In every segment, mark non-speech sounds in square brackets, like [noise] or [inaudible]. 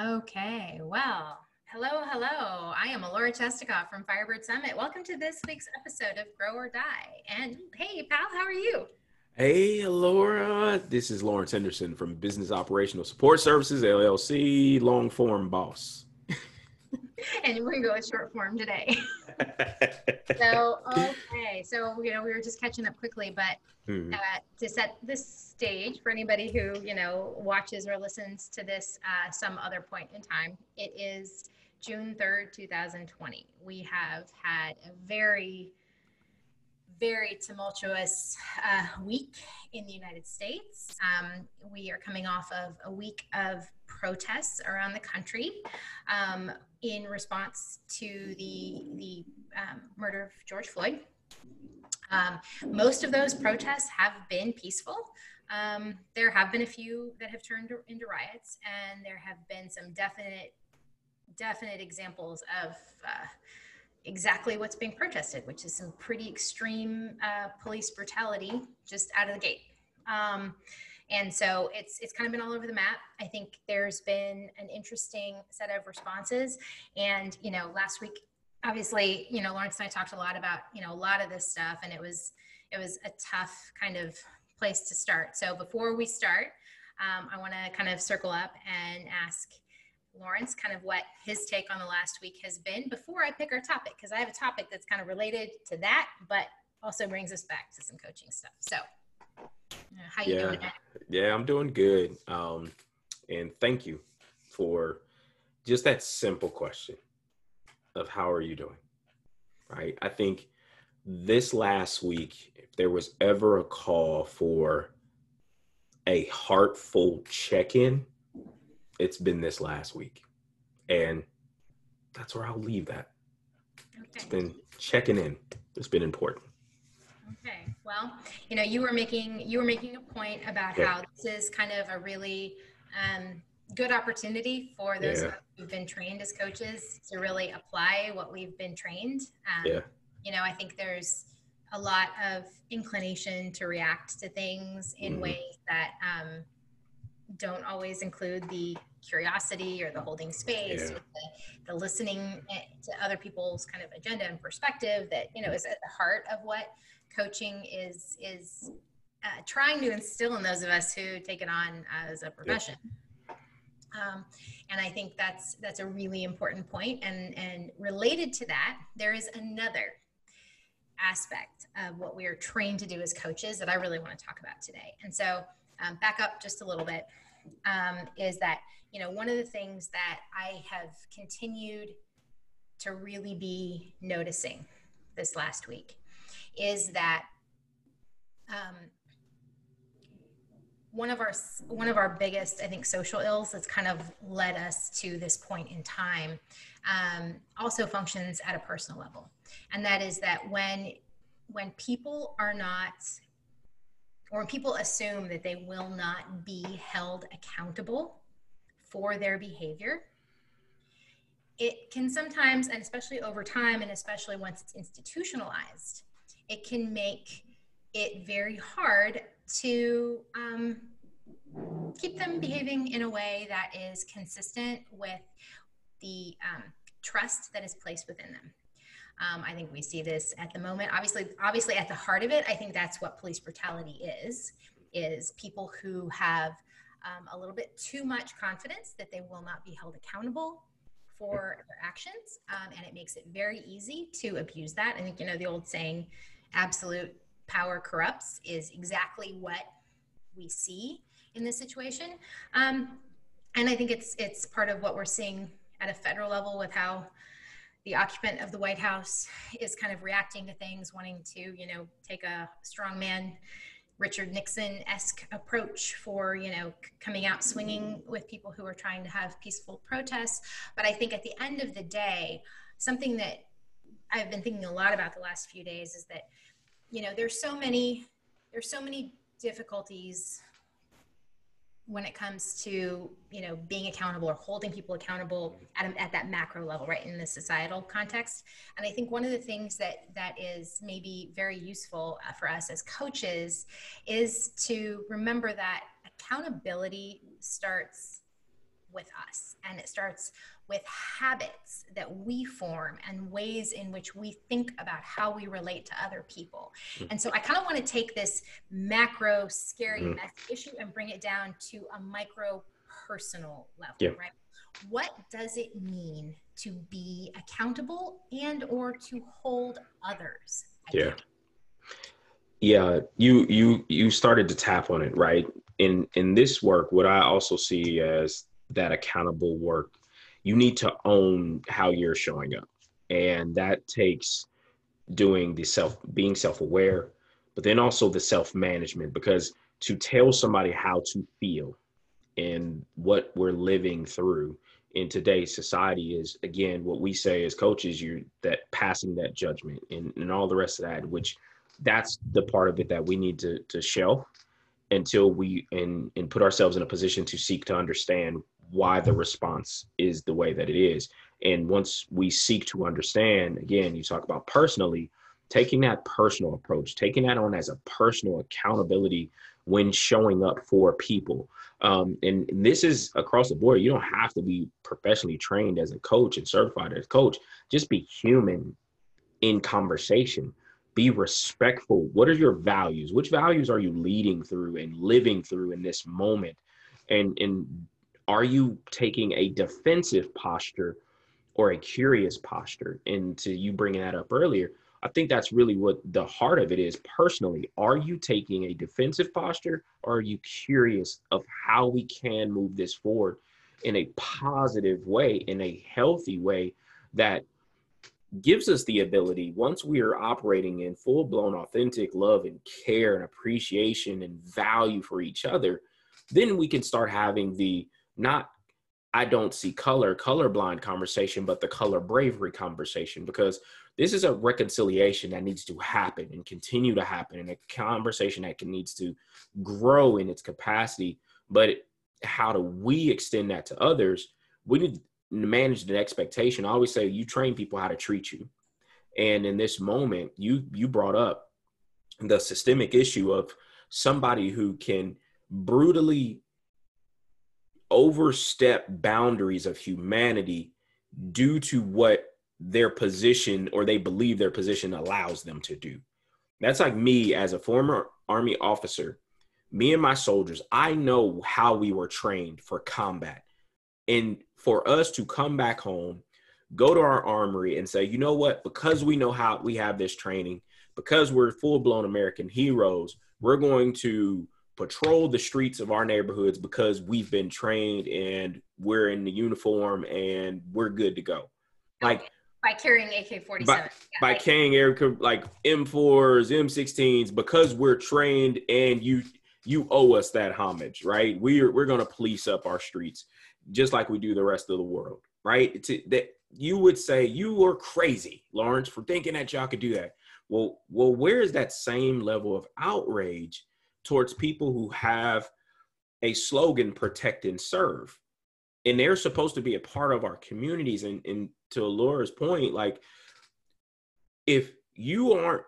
Okay, well, hello, hello. I am Laura Chistiakoff from Firebird Summit. Welcome to this week's episode of Grow or Die. And hey, pal, how are you? Hey, Laura. This is Lawrence Henderson from Business Operational Support Services, LLC, long form boss. [laughs] and we're going to go with short form today. [laughs] [laughs] so, okay. So, you know, we were just catching up quickly, but mm-hmm. uh, to set this stage for anybody who, you know, watches or listens to this uh, some other point in time, it is June 3rd, 2020. We have had a very very tumultuous uh, week in the United States. Um, we are coming off of a week of protests around the country um, in response to the, the um, murder of George Floyd. Um, most of those protests have been peaceful. Um, there have been a few that have turned into riots, and there have been some definite, definite examples of uh, exactly what's being protested, which is some pretty extreme uh, police brutality just out of the gate. Um, and so it's it's kind of been all over the map. I think there's been an interesting set of responses, and you know, last week, obviously, you know, Lawrence and I talked a lot about you know a lot of this stuff, and it was it was a tough kind of place to start. So before we start, um, I want to kind of circle up and ask Lawrence kind of what his take on the last week has been before I pick our topic, because I have a topic that's kind of related to that, but also brings us back to some coaching stuff. So, uh, how you yeah. doing? Yeah, I'm doing good. Um, and thank you for just that simple question of how are you doing? Right. I think this last week, if there was ever a call for a heartful check in, it's been this last week. And that's where I'll leave that. Okay. It's been checking in. It's been important. Okay. Well, you know, you were making you were making a point about yeah. how this is kind of a really um, good opportunity for those yeah. who've been trained as coaches to really apply what we've been trained. Um, yeah. You know, I think there's a lot of inclination to react to things in mm-hmm. ways that um, don't always include the curiosity or the holding space yeah. the, the, listening eh, to other people's kind of agenda and perspective that you know is at the heart of what coaching is is uh, trying to instill in those of us who take it on as a profession. Um, and i think that's that's a really important point and and related to that there is another aspect of what we are trained to do as coaches that i really want to talk about today. And so um, back up just a little bit um, is that you know one of the things that i have continued to really be noticing this last week is that um, one of our one of our biggest i think social ills that's kind of led us to this point in time um, also functions at a personal level. And that is that when when people are not or when people assume that they will not be held accountable for their behavior, it can sometimes, and especially over time, and especially once it's institutionalized, it can make it very hard to um, keep them behaving in a way that is consistent with the um, trust that is placed within them. Um, I think we see this at the moment. Obviously, obviously, at the heart of it, I think that's what police brutality is: is people who have um, a little bit too much confidence that they will not be held accountable for their actions, um, and it makes it very easy to abuse that. I think you know the old saying, "Absolute power corrupts," is exactly what we see in this situation. Um, and I think it's it's part of what we're seeing at a federal level with how the occupant of the White House is kind of reacting to things, wanting to, you know, take a strongman Richard Nixon esque approach for, you know, coming out swinging with people who are trying to have peaceful protests. But I think at the end of the day, something that I've been thinking a lot about the last few days is that, you know, there's so many, there's so many difficulties when it comes to you know being accountable or holding people accountable at, at that macro level right in the societal context. And i think one of the things that that is maybe very useful uh, for us as coaches is to remember that accountability starts with us and it starts with habits that we form and ways in which we think about how we relate to other people. Mm-hmm. And so I kind of want to take this macro, scary, messy issue and bring it down to a micro personal level, yeah. right? What does it mean to be accountable and or to hold others? Yeah. Yeah, you you you started to tap on it, right? In in this work, what I also see as that accountable work you need to own how you're showing up. And that takes doing the self, being self aware, but then also the self management, because to tell somebody how to feel and what we're living through in today's society is again what we say as coaches you're that passing that judgment and, and all the rest of that which that's the part of it that we need to to shelf until we and and put ourselves in a position to seek to understand why the response is the way that it is. And once we seek to understand, again, you talk about personally, taking that personal approach, taking that on as a personal accountability when showing up for people. Um, and, and, this is across the board. You don't have to be professionally trained as a coach and certified as a coach. Just be human in conversation. Be respectful. What are your values? Which values are you leading through and living through in this moment? And and are you taking a defensive posture or a curious posture? And to you bringing that up earlier, I think that's really what the heart of it is personally. Are you taking a defensive posture or are you curious of how we can move this forward in a positive way, in a healthy way that gives us the ability, once we are operating in full blown authentic love and care and appreciation and value for each other, then we can start having the not I don't see color, colorblind conversation, but the color bravery conversation, because this is a reconciliation that needs to happen and continue to happen, and a conversation that can, needs to grow in its capacity. But how do we extend that to others? We need manage the expectation. I always say you train people how to treat you, and in this moment, you you brought up the systemic issue of somebody who can brutally overstep boundaries of humanity due to what their position or they believe their position allows them to do. That's like me as a former army officer, me and my soldiers, I know how we were trained for combat. And for us to come back home, go to our armory and say, you know what, because we know how we have this training, because we're full blown American heroes, we're going to patrol the streets of our neighborhoods because we've been trained and we're in the uniform and we're good to go. Like by carrying AK-47. By, yeah, by carrying air like M4s, M16s because we're trained and you you owe us that homage, right? We're we're going to police up our streets just like we do the rest of the world, right? To, that you would say you are crazy, Lawrence, for thinking that y'all could do that. Well, well, where is that same level of outrage towards people who have a slogan protect and serve and they're supposed to be a part of our communities and, and to laura's point like if you aren't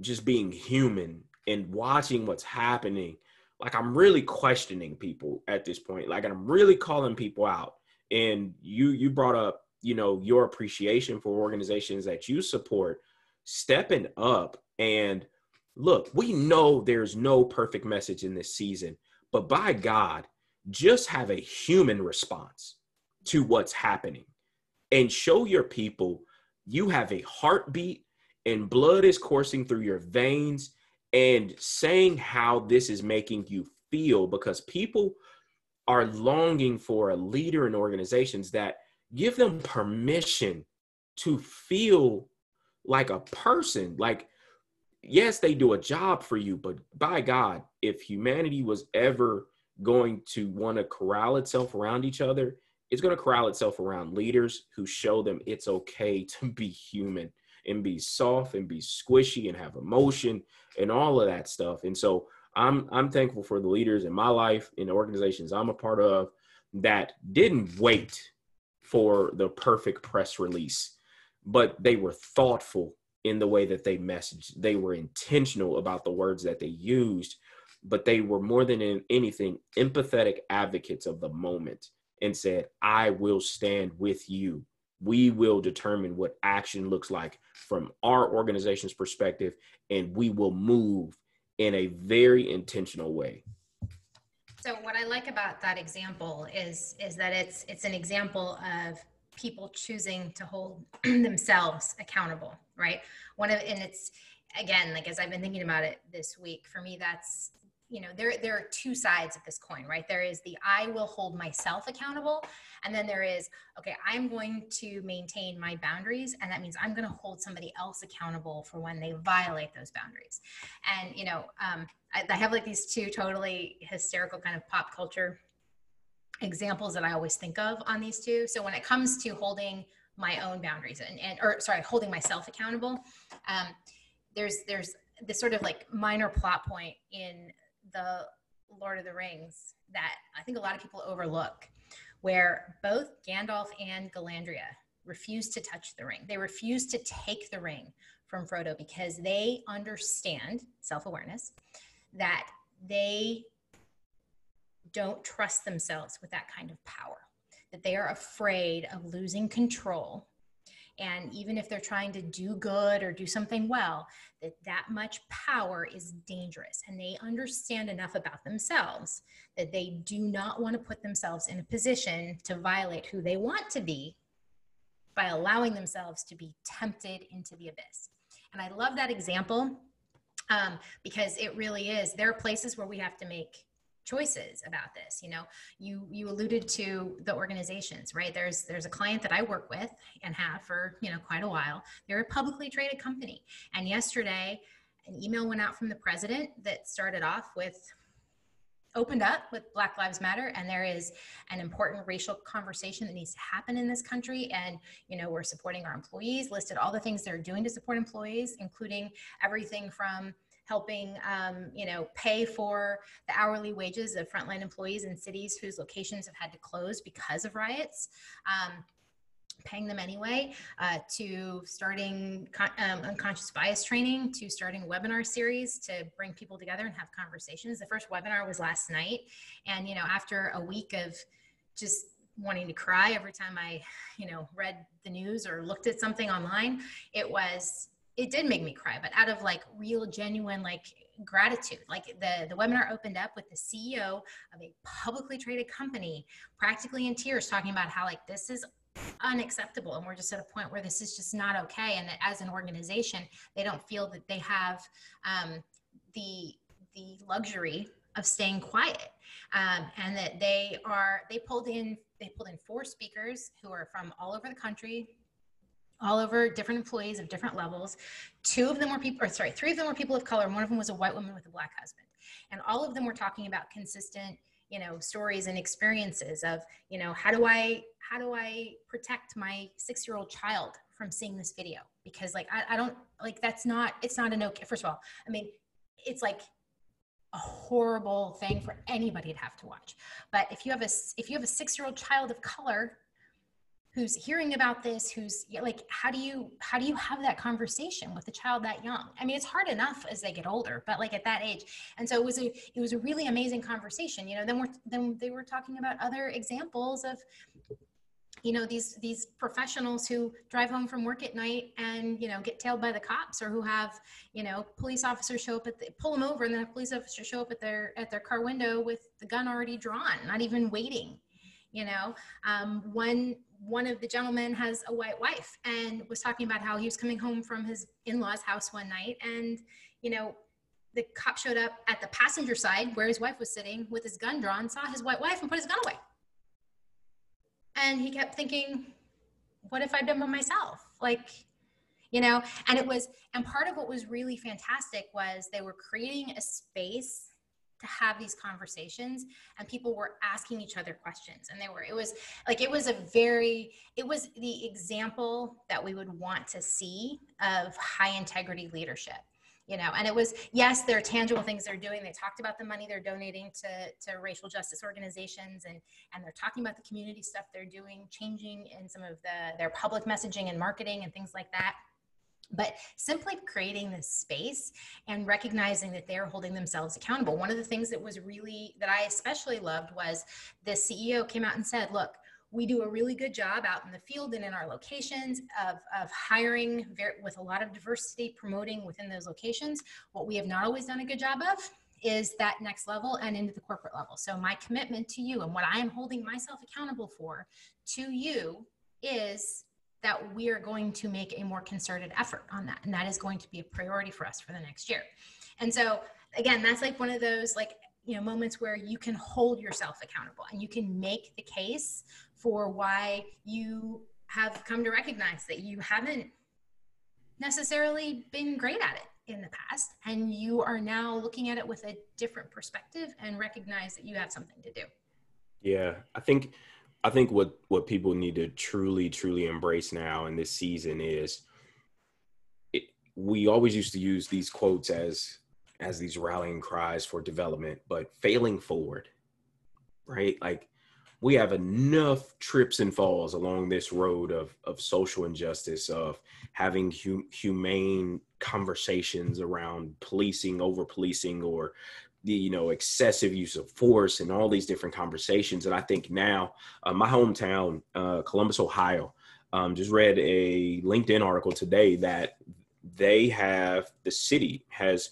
just being human and watching what's happening like i'm really questioning people at this point. Like i'm really calling people out. And you you brought up you know your appreciation for organizations that you support stepping up. And look, we know there's no perfect message in this season, but by God, just have a human response to what's happening and show your people you have a heartbeat and blood is coursing through your veins and saying how this is making you feel because people are longing for a leader in organizations that give them permission to feel like a person. Like yes, they do a job for you, but by God, if humanity was ever going to want to corral itself around each other, it's going to corral itself around leaders who show them it's okay [laughs] to be human and be soft and be squishy and have emotion and all of that stuff. And so I'm I'm thankful for the leaders in my life in organizations I'm a part of that didn't wait for the perfect press release, but they were thoughtful in the way that they messaged. They were intentional about the words that they used, but they were more than anything empathetic advocates of the moment. and said, I will stand with you. We will determine what action looks like from our organization's perspective, and we will move in a very intentional way. So what I like about that example is is that it's it's an example of people choosing to hold [clears throat] themselves accountable, right? One of and it's again like as I've been thinking about it this week, for me that's you know there there are two sides of this coin right? There is the i will hold myself accountable and then there is okay i'm going to maintain my boundaries and that means i'm going to hold somebody else accountable for when they violate those boundaries. And you know um, I, I have like these two totally hysterical kind of pop culture examples that i always think of on these two. So when it comes to holding my own boundaries and, and or sorry holding myself accountable um, there's there's this sort of like minor plot point in the Lord of the Rings that I think a lot of people overlook, where both Gandalf and Galadriel refuse to touch the ring. They refuse to take the ring from Frodo because they understand self awareness that they don't trust themselves with that kind of power, that they are afraid of losing control and even if they're trying to do good or do something well that that much power is dangerous. And they understand enough about themselves that they do not want to put themselves in a position to violate who they want to be by allowing themselves to be tempted into the abyss. And i love that example um, because it really is. There are places where we have to make choices about this you know? You you alluded to the organizations right? There's there's a client that i work with and have for you know quite a while. They're a publicly traded company. And yesterday an email went out from the president that started off with opened up with black lives matter and there is an important racial conversation that needs to happen in this country. And you know we're supporting our employees listed all the things they're doing to support employees including everything from helping um, you know pay for the hourly wages of frontline employees in cities whose locations have had to close because of riots um, paying them anyway uh, to starting con- um, unconscious bias training to starting webinar series to bring people together and have conversations. The first webinar was last night and you know after a week of just wanting to cry every time i you know read the news or looked at something online it was it did make me cry, but out of like real, genuine, like gratitude. Like the, the webinar opened up with the CEO of a publicly traded company, practically in tears, talking about how like this is unacceptable and we're just at a point where this is just not okay and that as an organization they don't feel that they have um, the the luxury of staying quiet um, and that they are they pulled in they pulled in four speakers who are from all over the country all over different employees of different levels. Two of them were people, or sorry, three of them were people of color, and one of them was a white woman with a black husband. And all of them were talking about consistent, you know, stories and experiences of, you know, how do I, how do I protect my six-year-old child from seeing this video? Because like I, I don't like that's not, it's not an okay. First of all, I mean, it's like a horrible thing for anybody to have to watch. But if you have a if you have a six-year-old child of color who's hearing about this who's like how do you how do you have that conversation with a child that young? I mean it's hard enough as they get older but like at that age. And so it was a it was a really amazing conversation you know then we're then they were talking about other examples of you know these these professionals who drive home from work at night and you know get tailed by the cops or who have you know police officers show up at the pull them over and then a police officer show up at their at their car window with the gun already drawn not even waiting you know? Um, one one of the gentlemen has a white wife and was talking about how he was coming home from his in-laws house one night and you know the cop showed up at the passenger side where his wife was sitting with his gun drawn saw his white wife and put his gun away. And he kept thinking what if i'd been by myself? Like you know? And it was and part of what was really fantastic was they were creating a space to have these conversations and people were asking each other questions and they were it was like it was a very it was the example that we would want to see of high integrity leadership you know? And it was yes there are tangible things they're doing. They talked about the money they're donating to to racial justice organizations and and they're talking about the community stuff they're doing changing in some of the their public messaging and marketing and things like that but simply creating this space and recognizing that they're holding themselves accountable. One of the things that was really that i especially loved was the ceo came out and said look we do a really good job out in the field and in our locations of, of hiring with a lot of diversity promoting within those locations. What we have not always done a good job of is that next level and into the corporate level. So my commitment to you and what i am holding myself accountable for to you is that we are going to make a more concerted effort on that and that is going to be a priority for us for the next year. And so again that's like one of those like you know moments where you can hold yourself accountable and you can make the case for why you have come to recognize that you haven't necessarily been great at it in the past and you are now looking at it with a different perspective and recognize that you have something to do. Yeah. I think I think what what people need to truly truly embrace now in this season is it, we always used to use these quotes as as these rallying cries for development, but failing forward, right? Like we have enough trips and falls along this road of of social injustice, of having hu- humane conversations around policing, over policing, or the you know excessive use of force and all these different conversations and i think now uh, my hometown uh, columbus ohio um, just read a linkedin article today that they have the city has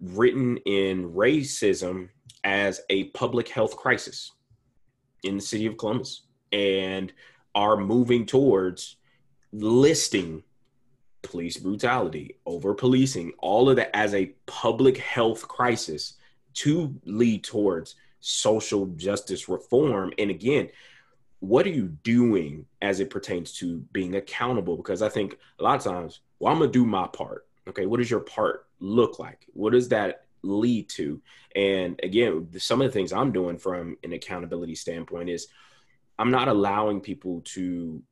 written in racism as a public health crisis in the city of columbus and are moving towards listing police brutality, over policing, all of that as a public health crisis to lead towards social justice reform. And again, what are you doing as it pertains to being accountable? Because I think a lot of times, well, I'm gonna do my part. Okay, what does your part look like? What does that lead to? And again, some of the things I'm doing from an accountability standpoint is I'm not allowing people to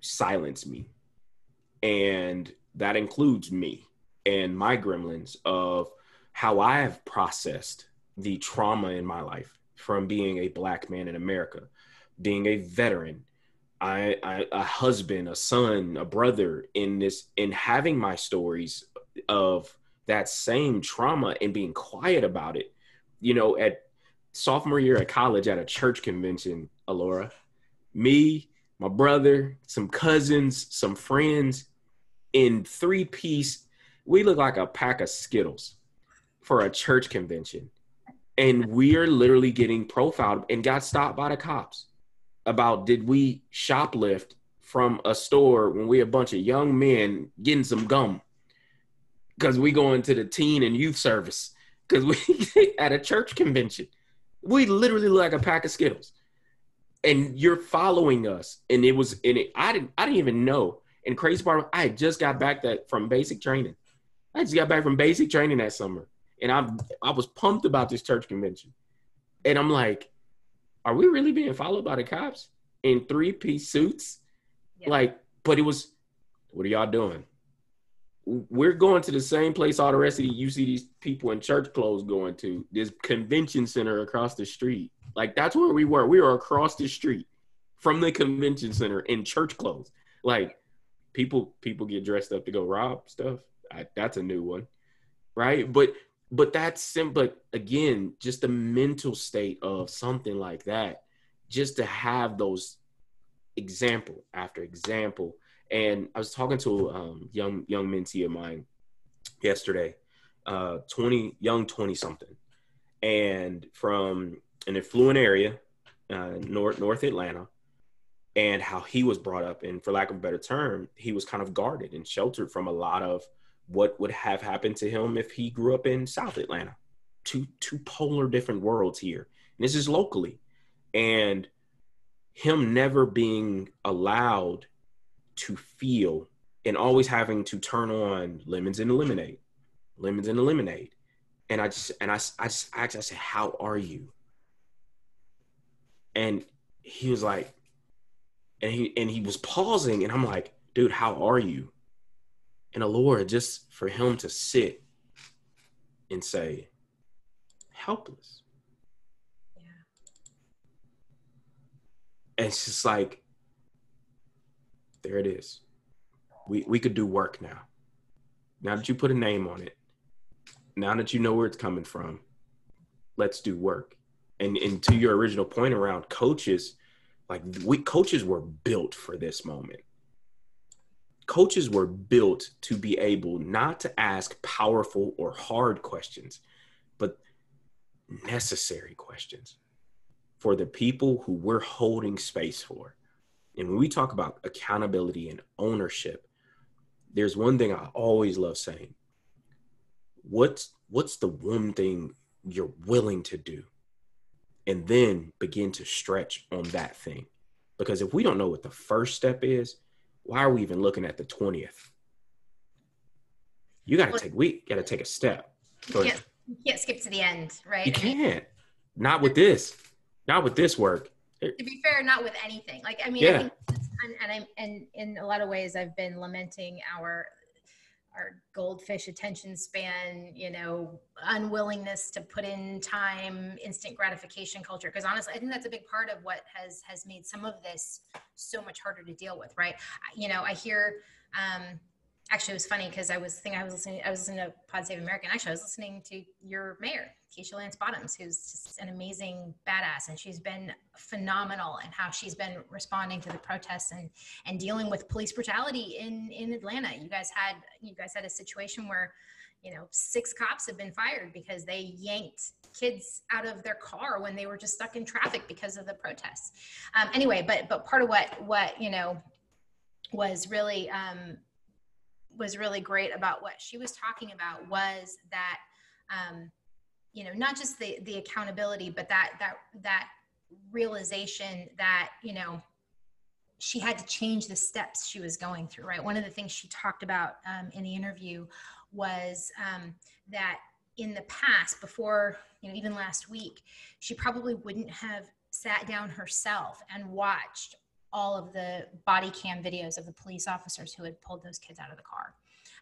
silence me and that includes me and my gremlins of how I have processed the trauma in my life from being a black man in America, being a veteran, I, I, a husband, a son, a brother in this, in having my stories of that same trauma and being quiet about it. You know, at sophomore year at college at a church convention, Alora, me, my brother, some cousins, some friends, in three piece. We look like a pack of Skittles for a church convention. And we are literally getting profiled and got stopped by the cops about did we shoplift from a store when we a bunch of young men getting some gum because we going to the teen and youth service because we [laughs] at a church convention we literally look like a pack of skittles and you're following us and it was and it, i didn't i didn't even know and crazy part, I just got back that from basic training. I just got back from basic training that summer, and I I was pumped about this church convention, and I'm like, are we really being followed by the cops in three piece suits? Yeah. Like, but it was, what are y'all doing? We're going to the same place all the rest of the you see these people in church clothes going to this convention center across the street. Like that's where we were. We were across the street from the convention center in church clothes. Like people people get dressed up to go rob stuff. I, that's a new one, right? But but that's simple. But again, just the mental state of something like that, just to have those example after example. And I was talking to a um, young young mentee of mine yesterday, uh, twenty young twenty something, and from an affluent area, uh, north North Atlanta, and how he was brought up and for lack of a better term he was kind of guarded and sheltered from a lot of what would have happened to him if he grew up in south atlanta. Two two polar different worlds here. And this is locally. And him never being allowed to feel and always having to turn on lemons and lemonade lemons and lemonade. And i just and i, I just asked i said how are you? And he was like and he and he was pausing and i'm like dude how are you and the lord just for him to sit and say helpless yeah and it's just like there it is we, we could do work now. Now that you put a name on it, now that you know where it's coming from, let's do work. And and to your original point around coaches, like we coaches were built for this moment. Coaches were built to be able not to ask powerful or hard questions, but necessary questions for the people who we're holding space for. And when we talk about accountability and ownership, there's one thing I always love saying. What's what's the one thing you're willing to do? And then begin to stretch on that thing. Because if we don't know what the first step is, why are we even looking at the 20th? You gotta take we gotta take a step. You can't, you can't skip to the end, right? You can't. Not with this. Not with this work. To be fair, not with anything. Like I mean, yeah. I think, and, and I'm and in a lot of ways, I've been lamenting our our goldfish attention span, you know, unwillingness to put in time, instant gratification culture. Because honestly, I think that's a big part of what has has made some of this so much harder to deal with. Right? You know, I hear. Um, actually it was funny because I was thinking I was listening I was listening to Pod Save America. Actually, I was listening to your mayor, Keisha Lance Bottoms, who's just an amazing badass, and she's been phenomenal in how she's been responding to the protests and and dealing with police brutality in in Atlanta. You guys had you guys had a situation where you know six cops have been fired because they yanked kids out of their car when they were just stuck in traffic because of the protests. Um, anyway, but but part of what what you know was really um, was really great about what she was talking about was that um, you know not just the the accountability but that that that realization that you know she had to change the steps she was going through right? One of the things she talked about um, in the interview was um, that in the past before you know even last week she probably wouldn't have sat down herself and watched all of the body cam videos of the police officers who had pulled those kids out of the car.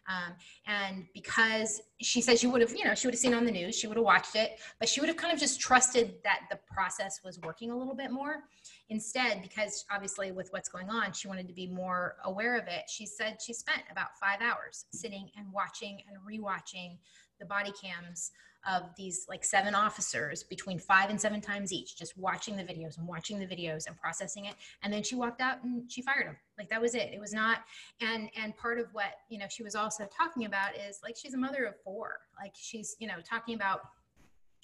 Um, and because she said she would have, you know, she would have seen on the news, she would have watched it, but she would have kind of just trusted that the process was working a little bit more. Instead, because obviously with what's going on, she wanted to be more aware of it. She said she spent about five hours sitting and watching and rewatching the body cams of these like seven officers between five and seven times each, just watching the videos and watching the videos and processing it. And then she walked out and she fired him. Like that was it. It was not. And and part of what you know she was also talking about is like she's a mother of four. Like she's you know talking about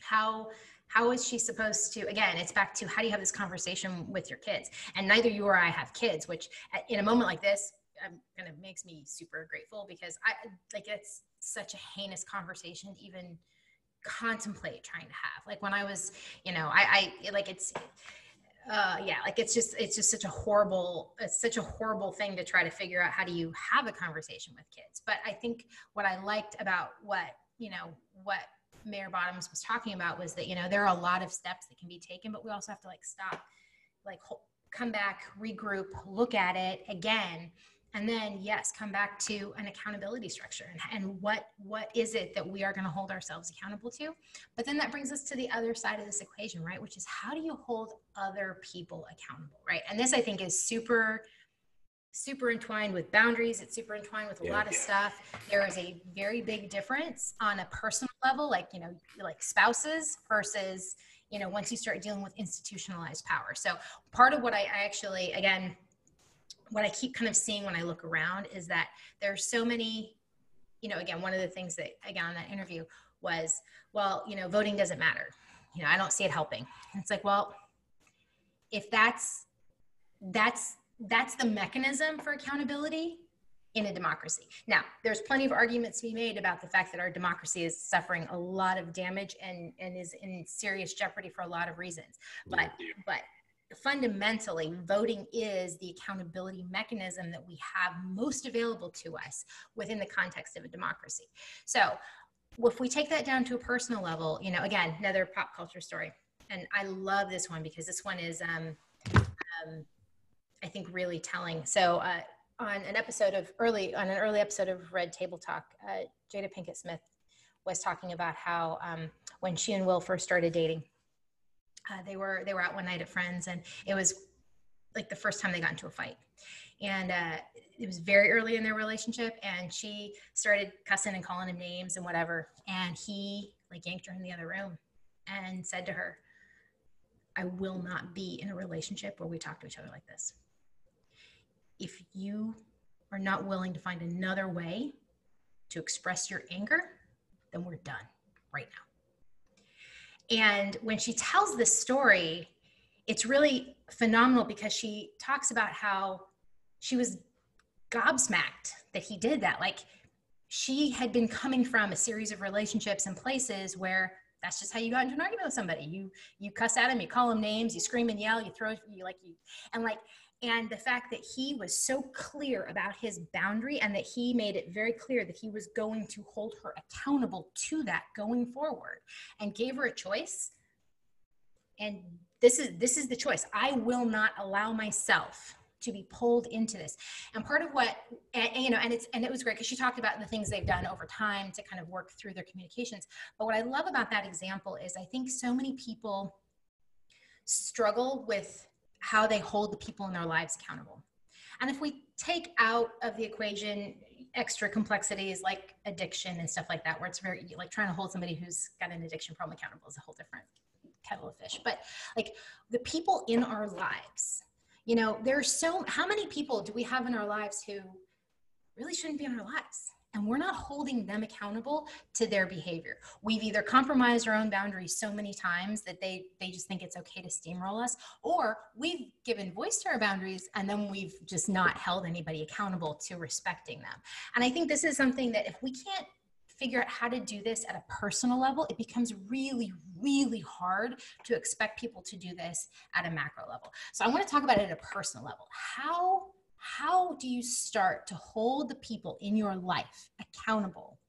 how how is she supposed to again it's back to how do you have this conversation with your kids and neither you or i have kids which in a moment like this um, kind of makes me super grateful because i like it's such a heinous conversation even contemplate trying to have. Like when i was you know i i like it's uh yeah like it's just it's just such a horrible it's such a horrible thing to try to figure out how do you have a conversation with kids. But i think what i liked about what you know what mayor bottoms was talking about was that you know there are a lot of steps that can be taken but we also have to like stop like come back regroup look at it again and then yes come back to an accountability structure and, and what what is it that we are going to hold ourselves accountable to? But then that brings us to the other side of this equation right? Which is how do you hold other people accountable right? And this i think is super super entwined with boundaries. It's super entwined with a yeah. lot of stuff. There is a very big difference on a personal level like you know like spouses versus you know once you start dealing with institutionalized power. So part of what i, I actually again what I keep kind of seeing when I look around is that there are so many, you know, again, one of the things that, again, on that interview was, well, you know, voting doesn't matter. You know, I don't see it helping. And it's like, well, if that's, that's, that's the mechanism for accountability in a democracy. Now, there's plenty of arguments to be made about the fact that our democracy is suffering a lot of damage and, and is in serious jeopardy for a lot of reasons. But, but fundamentally, voting is the accountability mechanism that we have most available to us within the context of a democracy. So, if we take that down to a personal level, you know, again, another pop culture story. And I love this one because this one is, um, um, I think, really telling. So, uh, on an episode of early, on an early episode of Red Table Talk, uh, Jada Pinkett Smith was talking about how um, when she and Will first started dating, uh, they were they were out one night at friends and it was like the first time they got into a fight. And uh, it was very early in their relationship. And she started cussing and calling him names and whatever. And he like yanked her in the other room and said to her, I will not be in a relationship where we talk to each other like this. If you are not willing to find another way to express your anger, then we're done right now. And when she tells this story, it's really phenomenal because she talks about how she was gobsmacked that he did that. Like she had been coming from a series of relationships and places where that's just how you got into an argument with somebody. You you cuss at them, you call them names, you scream and yell, you throw you like you and like and the fact that he was so clear about his boundary and that he made it very clear that he was going to hold her accountable to that going forward and gave her a choice. And this is this is the choice. I will not allow myself to be pulled into this. And part of what and, and, you know and it's and it was great because she talked about the things they've done over time to kind of work through their communications. But what i love about that example is i think so many people struggle with how they hold the people in their lives accountable. And if we take out of the equation extra complexities like addiction and stuff like that, where it's very like trying to hold somebody who's got an addiction problem accountable is a whole different kettle of fish. But like the people in our lives, you know, there's so how many people do we have in our lives who really shouldn't be in our lives? And we're not holding them accountable to their behavior. We've either compromised our own boundaries so many times that they they just think it's okay to steamroll us or we've given voice to our boundaries and then we've just not held anybody accountable to respecting them. And i think this is something that if we can't figure out how to do this at a personal level it becomes really really hard to expect people to do this at a macro level. So i want to talk about it at a personal level. How how do you start to hold the people in your life accountable?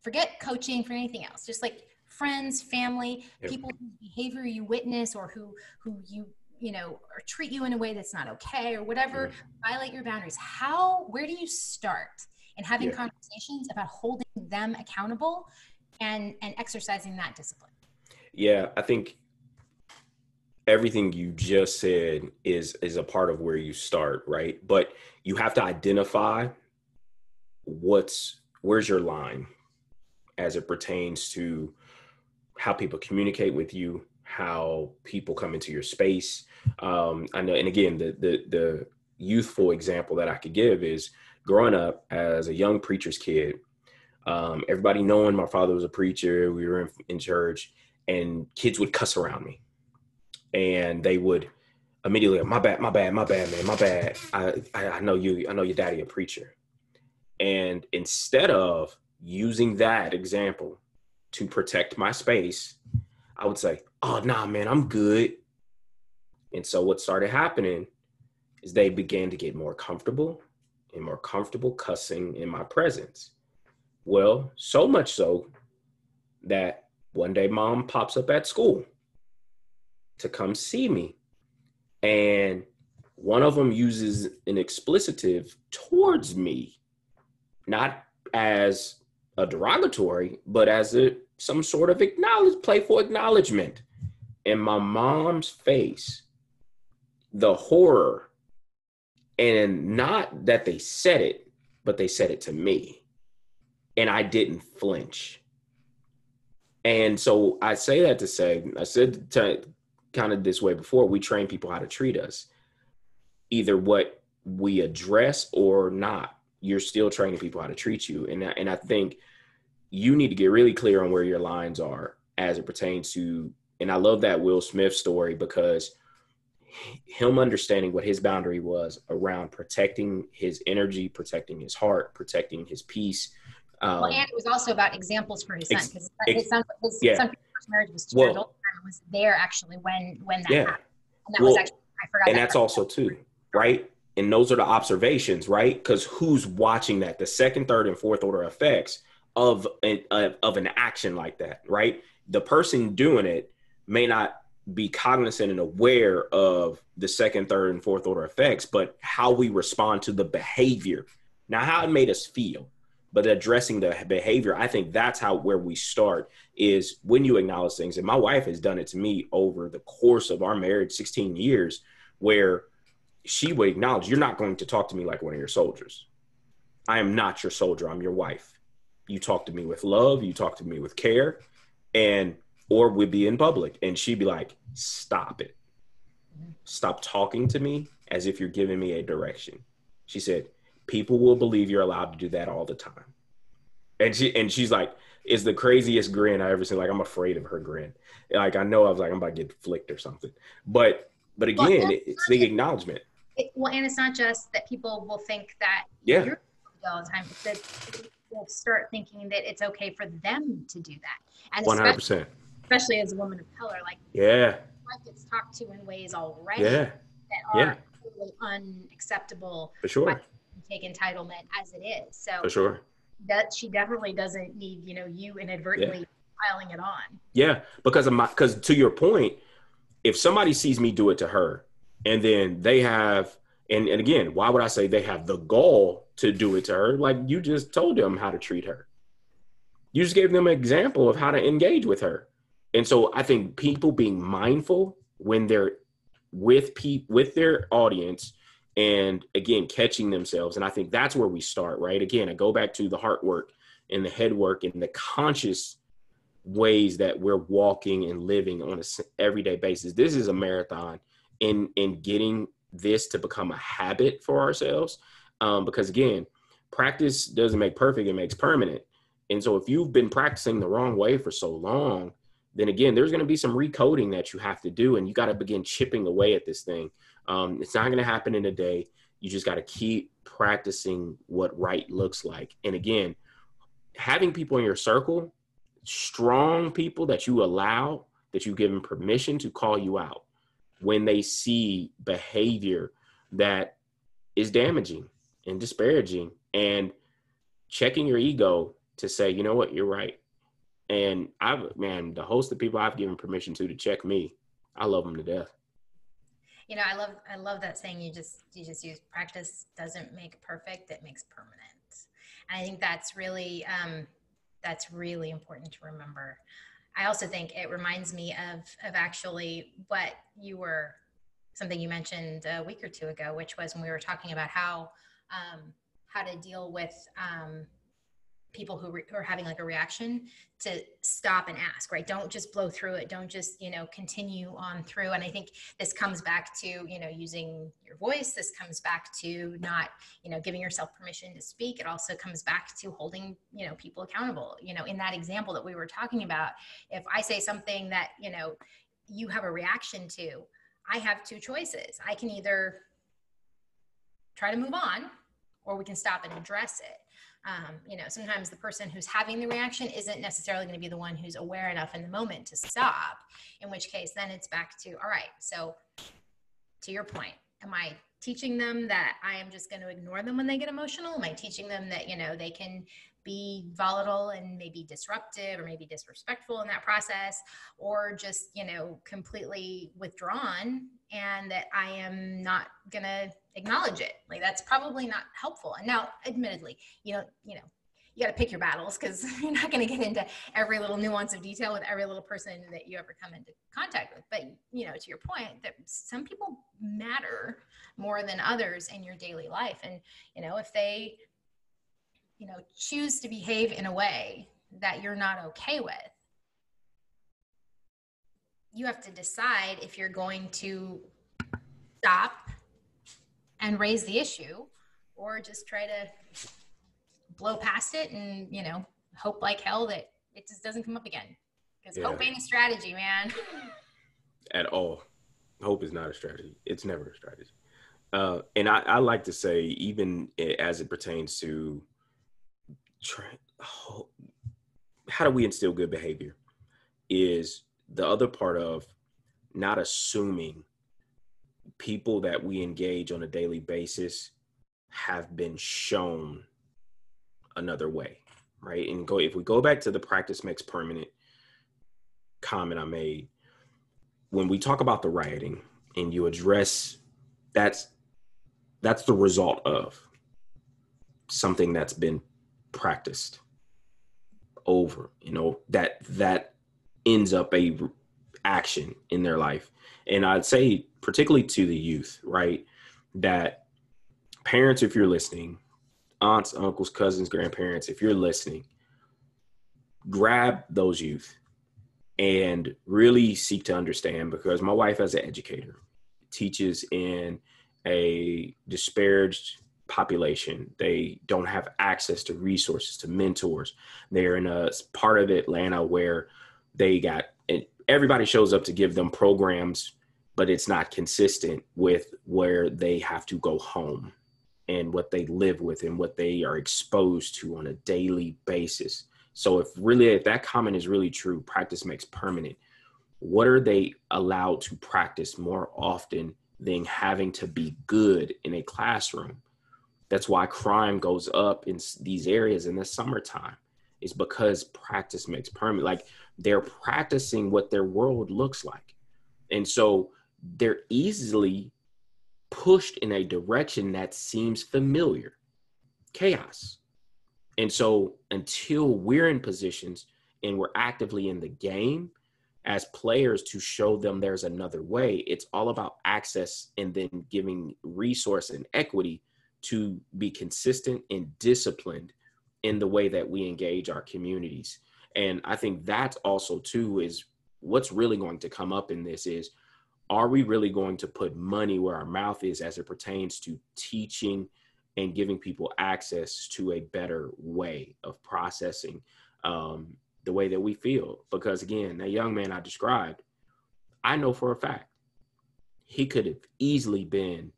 Forget coaching for anything else, just like friends, family, yep. people whose behavior you witness or who who you you know or treat you in a way that's not okay or whatever mm-hmm. violate your boundaries how where do you start in having yeah. conversations about holding them accountable and and exercising that discipline yeah i think everything you just said is is a part of where you start right? But you have to identify what's where's your line as it pertains to how people communicate with you how people come into your space. Um i know and again the the the youthful example that i could give is growing up as a young preacher's kid um everybody knowing my father was a preacher we were in, in church and kids would cuss around me and they would immediately, my bad, my bad, my bad, man, my bad. I, I, I know you, I know your daddy a preacher. And instead of using that example to protect my space, I would say, oh, nah, man, I'm good. And so what started happening is they began to get more comfortable and more comfortable cussing in my presence. Well, so much so that one day mom pops up at school to come see me. And one of them uses an explicitive towards me, not as a derogatory, but as a some sort of acknowledge, playful acknowledgement. In my mom's face, the horror, and not that they said it, but they said it to me. And I didn't flinch. And so I say that to say, I said to kind of this way before. We train people how to treat us, either what we address or not. You're still training people how to treat you, and and I think you need to get really clear on where your lines are as it pertains to. And I love that Will Smith story because him understanding what his boundary was around protecting his energy, protecting his heart, protecting his peace. Um, well, and it was also about examples for his son because his, son, his yeah. son marriage was two well, old was there actually when when that yeah. happened. And that well, was actually I forgot. And that that's also too, right? And those are the observations, right? Because who's watching that? The second, third, and fourth order effects of an of an action like that, right? The person doing it may not be cognizant and aware of the second, third, and fourth order effects, but how we respond to the behavior. Now, how it made us feel, but addressing the behavior i think that's how where we start is when you acknowledge things and my wife has done it to me over the course of our marriage 16 years where she would acknowledge you're not going to talk to me like one of your soldiers. I am not your soldier. I'm your wife. You talk to me with love. You talk to me with care, and or we'd be in public, and she'd be like, "Stop it. Stop talking to me as if you're giving me a direction." She said, "People will believe you're allowed to do that all the time." And she and she's like, "It's the craziest grin I ever seen. Like I'm afraid of her grin. Like I know I was like I'm about to get flicked or something. But but again, well, it's the acknowledgement. It, well, and it's not just that people will think that yeah. you're all the time. It's that will start thinking that it's okay for them to do that. And 100%. Especially, especially as a woman of color, like yeah, life gets talked to in ways already yeah. that are yeah. totally unacceptable. For sure. Take entitlement as it is. So for sure. That she definitely doesn't need, you know, you inadvertently yeah. piling it on. Yeah, because of my because to your point, if somebody sees me do it to her, and then they have and, and again, why would I say they have the gall to do it to her? Like you just told them how to treat her. You just gave them an example of how to engage with her. And so I think people being mindful when they're with pe- with their audience and again catching themselves and I think that's where we start, right? Again, I go back to the heart work and the head work and the conscious ways that we're walking and living on a everyday basis. This is a marathon in in getting this to become a habit for ourselves. Um, because again, practice doesn't make perfect, it makes permanent. And so if you've been practicing the wrong way for so long, then again, there's going to be some recoding that you have to do, and you got to begin chipping away at this thing. Um, it's not going to happen in a day. You just got to keep practicing what right looks like. And again, having people in your circle, strong people that you allow, that you give them permission to call you out when they see behavior that is damaging and disparaging and checking your ego to say, you know what, you're right. And I've, man, the host of people I've given permission to to check me, I love them to death. You know, I love, I love that saying you just, you just use practice doesn't make perfect, it makes permanent. And I think that's really, um, that's really important to remember. I also think it reminds me of of actually what you were something you mentioned a week or two ago, which was when we were talking about how um, how to deal with um, people who, re- who are having like a reaction to stop and ask right? Don't just blow through it. Don't just you know continue on through. And i think this comes back to you know using your voice. This comes back to not you know giving yourself permission to speak. It also comes back to holding you know people accountable. You know in that example that we were talking about if i say something that you know you have a reaction to i have two choices. I can either try to move on or we can stop and address it um, you know, sometimes the person who's having the reaction isn't necessarily going to be the one who's aware enough in the moment to stop, in which case then it's back to, all right, so to your point, am I teaching them that I am just going to ignore them when they get emotional? Am I teaching them that, you know, they can be volatile and maybe disruptive or maybe disrespectful in that process or just you know completely withdrawn and that i am not to acknowledge it. Like that's probably not helpful. And now admittedly you know you know you got to pick your battles because [laughs] you're not going to get into every little nuance of detail with every little person that you ever come into contact with. But you know to your point that some people matter more than others in your daily life. And you know if they you know choose to behave in a way that you're not okay with you have to decide if you're going to stop and raise the issue or just try to blow past it and you know hope like hell that it just doesn't come up again. Because yeah. hope ain't a strategy man. At all. Hope is not a strategy. It's never a strategy. Uh, and I, I like to say even as it pertains to how do we instill good behavior is the other part of not assuming people that we engage on a daily basis have been shown another way right? And go if we go back to the practice makes permanent comment i made when we talk about the rioting and you address that's that's the result of something that's been practiced over you know that that ends up a action in their life. And i'd say particularly to the youth right that parents, if you're listening, aunts, uncles, cousins, grandparents, if you're listening, grab those youth and really seek to understand because my wife as an educator teaches in a disparaged population they don't have access to resources to mentors they're in a part of atlanta where they got everybody shows up to give them programs but it's not consistent with where they have to go home and what they live with and what they are exposed to on a daily basis. So if really if that comment is really true, practice makes permanent. What are they allowed to practice more often than having to be good in a classroom? That's why crime goes up in these areas in the summertime. Is because practice makes permanent. Like they're practicing what their world looks like. And so they're easily pushed in a direction that seems familiar chaos. And so until we're in positions and we're actively in the game as players to show them there's another way, it's all about access and then giving resource and equity to be consistent and disciplined in the way that we engage our communities. And I think that's also too is what's really going to come up in this is are we really going to put money where our mouth is as it pertains to teaching and giving people access to a better way of processing um, the way that we feel? Because again, that young man I described, I know for a fact he could have easily been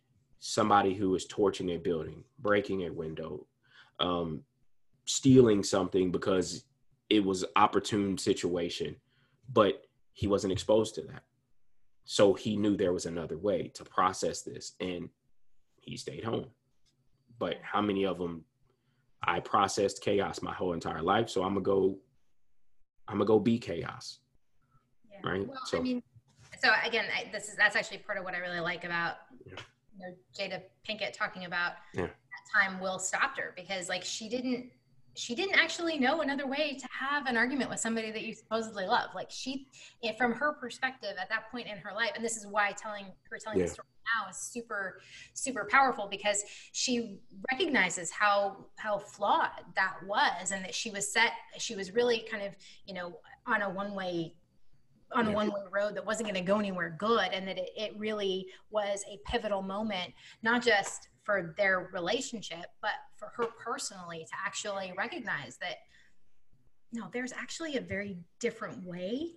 somebody who was torching a building, breaking a window, um, stealing something because it was opportune situation, but he wasn't exposed to that so he knew there was another way to process this and he stayed home. But how many of them I processed chaos my whole entire life, so I'm gonna go I'm gonna go be chaos. Yeah. Right? Well, so I mean so again, I, this is that's actually part of what I really like about yeah. You know, Jada Pinkett talking about yeah. that time Will stopped her because like she didn't she didn't actually know another way to have an argument with somebody that you supposedly love. Like she, from her perspective at that point in her life, and this is why telling her telling yeah. the story now is super, super powerful because she recognizes how how flawed that was, and that she was set. She was really kind of you know on a one way on a one way road that wasn't going to go anywhere good, and that it, it really was a pivotal moment, not just for their relationship, but for her personally to actually recognize that no, there's actually a very different way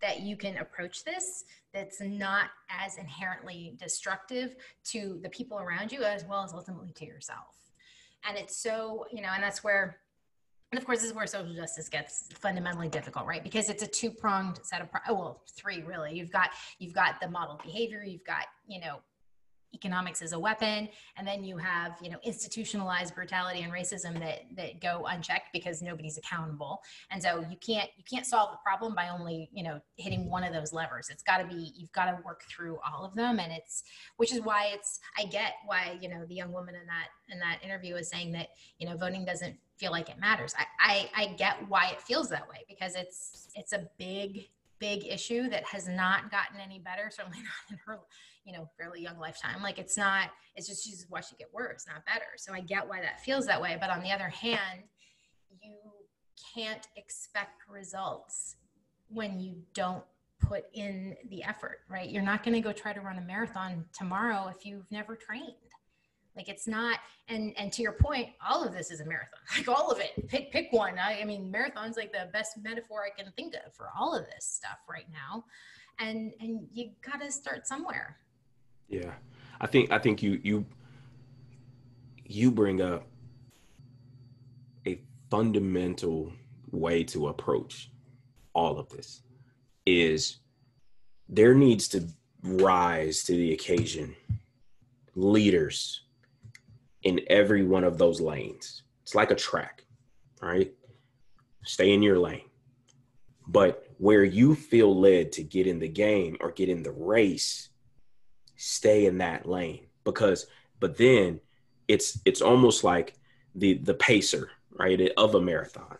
that you can approach this that's not as inherently destructive to the people around you as well as ultimately to yourself. And it's so, you know, and that's where and of course this is where social justice gets fundamentally difficult right? Because it's a two-pronged set of oh, well three really. You've got you've got the model behavior you've got you know economics as a weapon and then you have you know institutionalized brutality and racism that that go unchecked because nobody's accountable. And so you can't you can't solve the problem by only you know hitting one of those levers. It's got to be you've got to work through all of them and it's which is why it's i get why you know the young woman in that in that interview is saying that you know voting doesn't feel like it matters. I i, I get why it feels that way because it's it's a big big issue that has not gotten any better certainly [laughs] not in her you know fairly young lifetime. Like it's not it's just she's watching it get worse not better. So i get why that feels that way. But on the other hand you can't expect results when you don't put in the effort right? You're not going to go try to run a marathon tomorrow if you've never trained like it's not and and to your point all of this is a marathon [laughs] like all of it. Pick pick one. I, I mean marathon's like the best metaphor i can think of for all of this stuff right now. And and you got to start somewhere. Yeah, I think I think you you you bring up a fundamental way to approach all of this is there needs to rise to the occasion leaders in every one of those lanes. It's like a track, right? Stay in your lane. But where you feel led to get in the game or get in the race, stay in that lane because but then it's it's almost like the the pacer right of a marathon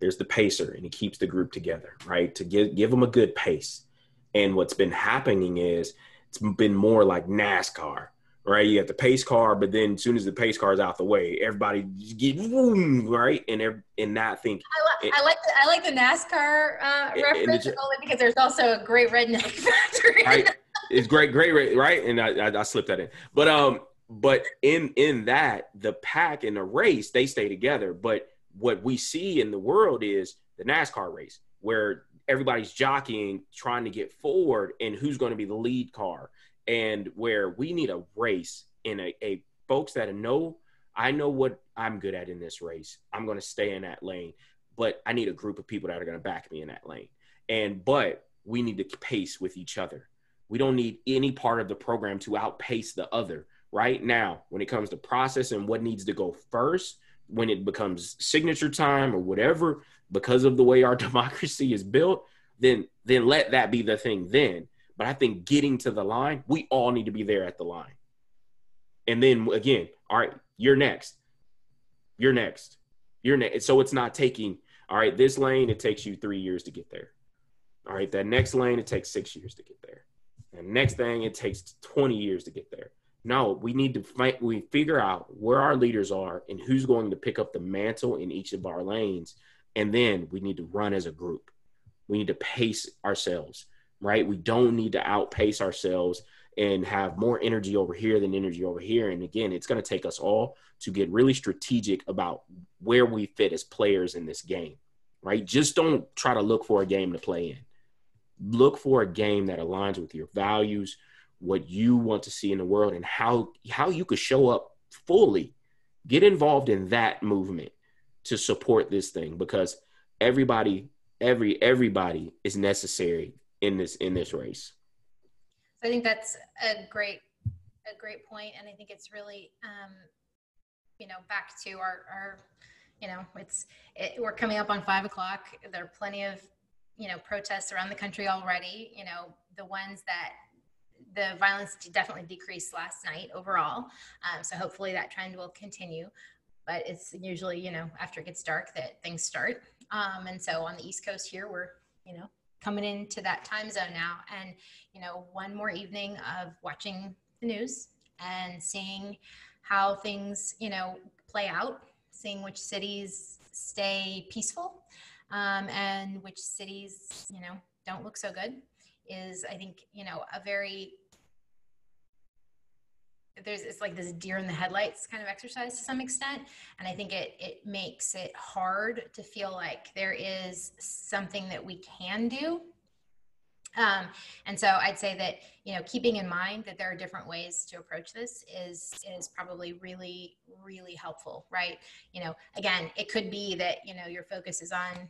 there's the pacer and he keeps the group together right to give give them a good pace and what's been happening is it's been more like nascar right? You got the pace car, but then as soon as the pace car is out the way, everybody get boom, right, and every, and not think. I, li- I like the, I like the NASCAR uh, reference only because there's also a great redneck [laughs] factory. Right, it's great, great, right, and I, I, I slipped that in, but um, but in in that the pack and the race they stay together, but what we see in the world is the NASCAR race where everybody's jockeying, trying to get forward, and who's going to be the lead car, and where we need a race in a, a folks that know I know what I'm good at in this race. I'm going to stay in that lane, but I need a group of people that are going to back me in that lane. And but we need to pace with each other. We don't need any part of the program to outpace the other. Right now, when it comes to process and what needs to go first, when it becomes signature time or whatever, because of the way our [laughs] democracy is built, then then let that be the thing then. But I think getting to the line, we all need to be there at the line. And then again, all right, you're next. You're next. You're next. So it's not taking, all right, this lane, it takes you three years to get there. All right, that next lane, it takes six years to get there. And next thing, it takes 20 years to get there. No, we need to fight, we figure out where our leaders are and who's going to pick up the mantle in each of our lanes. And then we need to run as a group. We need to pace ourselves, right? We don't need to outpace ourselves and have more energy over here than energy over here. And again, it's going to take us all to get really strategic about where we fit as players in this game, right? Just don't try to look for a game to play in. Look for a game that aligns with your values, what you want to see in the world and how how you could show up fully get involved in that movement to support this thing because everybody every everybody is necessary in this in this race so i think that's a great a great point and i think it's really um you know back to our our you know it's it, we're coming up on five o'clock there are plenty of you know protests around the country already you know the ones that the violence definitely decreased last night overall. Um, so hopefully that trend will continue. But it's usually, you know, after it gets dark that things start. Um, and so on the East Coast here, we're, you know, coming into that time zone now. And, you know, one more evening of watching the news and seeing how things, you know, play out, seeing which cities stay peaceful um, and which cities, you know, don't look so good is I think, you know, a very there's it's like this deer in the headlights kind of exercise to some extent. And i think it it makes it hard to feel like there is something that we can do. Um, and so i'd say that you know keeping in mind that there are different ways to approach this is is probably really really helpful right? You know again it could be that you know your focus is on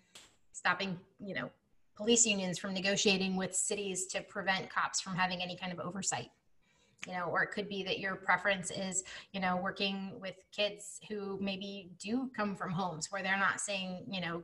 stopping you know police unions from negotiating with cities to prevent cops from having any kind of oversight you know or it could be that your preference is you know working with kids who maybe do come from homes where they're not seeing you know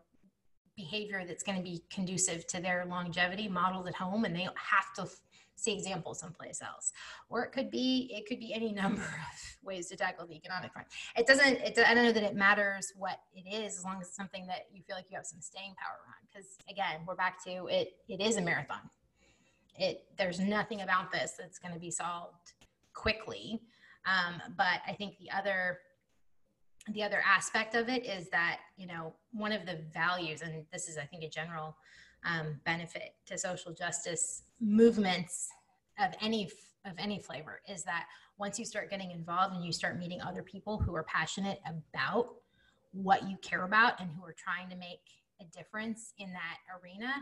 behavior that's going to be conducive to their longevity modeled at home and they have to see examples someplace else. Or it could be it could be any [laughs] number of ways to tackle the economic crime. It doesn't it, i don't know that it matters what it is as long as it's something that you feel like you have some staying power on because again we're back to it it is a marathon it there's nothing about this that's going to be solved quickly. Um, but i think the other the other aspect of it is that you know one of the values and this is i think a general um, benefit to social justice movements of any of any flavor is that once you start getting involved and you start meeting other people who are passionate about what you care about and who are trying to make a difference in that arena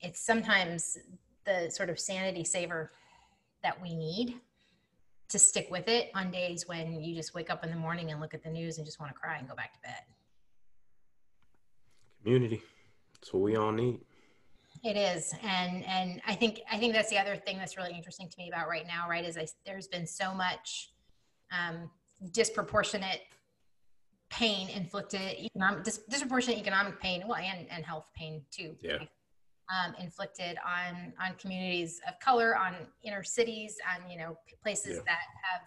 it's sometimes the sort of sanity saver that we need to stick with it on days when you just wake up in the morning and look at the news and just want to cry and go back to bed community that's what we all need it is, and and I think I think that's the other thing that's really interesting to me about right now. Right, is I, there's been so much um, disproportionate pain inflicted, economic dis, disproportionate economic pain, well, and and health pain too. Yeah. Um, inflicted on on communities of color, on inner cities, on you know places yeah. that have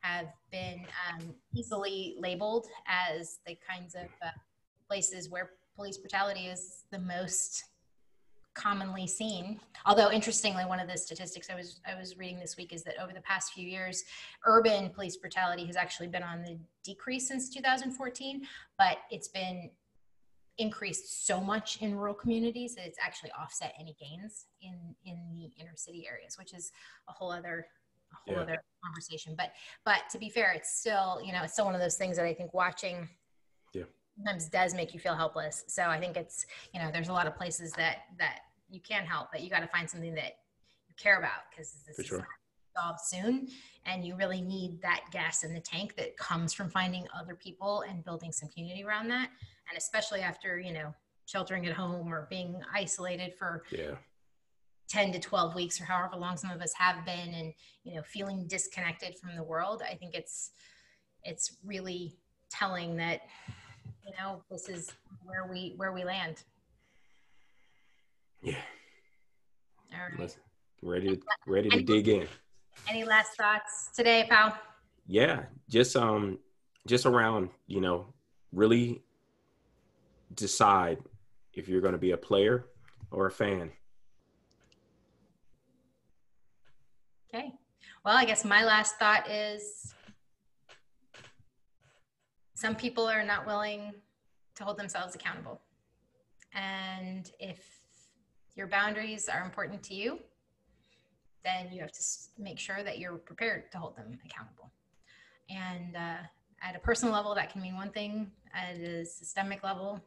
have been um, easily labeled as the kinds of uh, places where police brutality is the most commonly seen. Although interestingly, one of the statistics I was I was reading this week is that over the past few years, urban police brutality has actually been on the decrease since 2014, but it's been increased so much in rural communities that it's actually offset any gains in in the inner city areas, which is a whole other a whole yeah. other conversation. But but to be fair, it's still you know it's still one of those things that I think watching yeah sometimes does make you feel helpless. So I think it's you know there's a lot of places that that you can help, but you got to find something that you care about because this For is sure. Solved soon, and you really need that gas in the tank that comes from finding other people and building some community around that, and especially after you know sheltering at home or being isolated for yeah. 10 to 12 weeks or however long some of us have been and you know feeling disconnected from the world i think it's it's really telling that you know this is where we where we land. Yeah. All right. Ready to [laughs] ready to dig in any last thoughts today pal yeah just um just around you know really decide if you're going to be a player or a fan Okay. Well, I guess my last thought is some people are not willing to hold themselves accountable. And if your boundaries are important to you, then you have to make sure that you're prepared to hold them accountable. And uh, at a personal level, that can mean one thing. At a systemic level,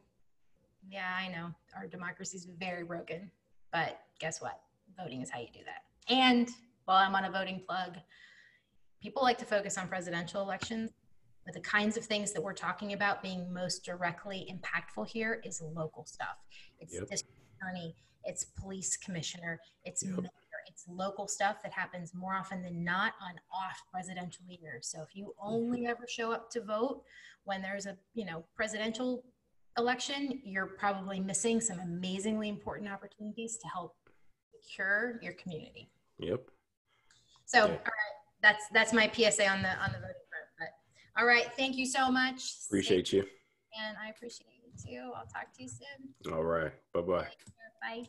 yeah, I know our democracy is very broken, but guess what? Voting is how you do that. And while I'm on a voting plug, people like to focus on presidential elections. But the kinds of things that we're talking about being most directly impactful here is local stuff. It's yep. district attorney, it's police commissioner, it's yep. It's local stuff that happens more often than not on off presidential years. So if you mm-hmm. only ever show up to vote when there's a you know presidential election, you're probably missing some amazingly important opportunities to help secure your community. Yep. So, yeah. all right, that's that's my PSA on the on the voting front. But all right, thank you so much. Appreciate you. And I appreciate you too. I'll talk to you soon. All right. Bye-bye. Bye.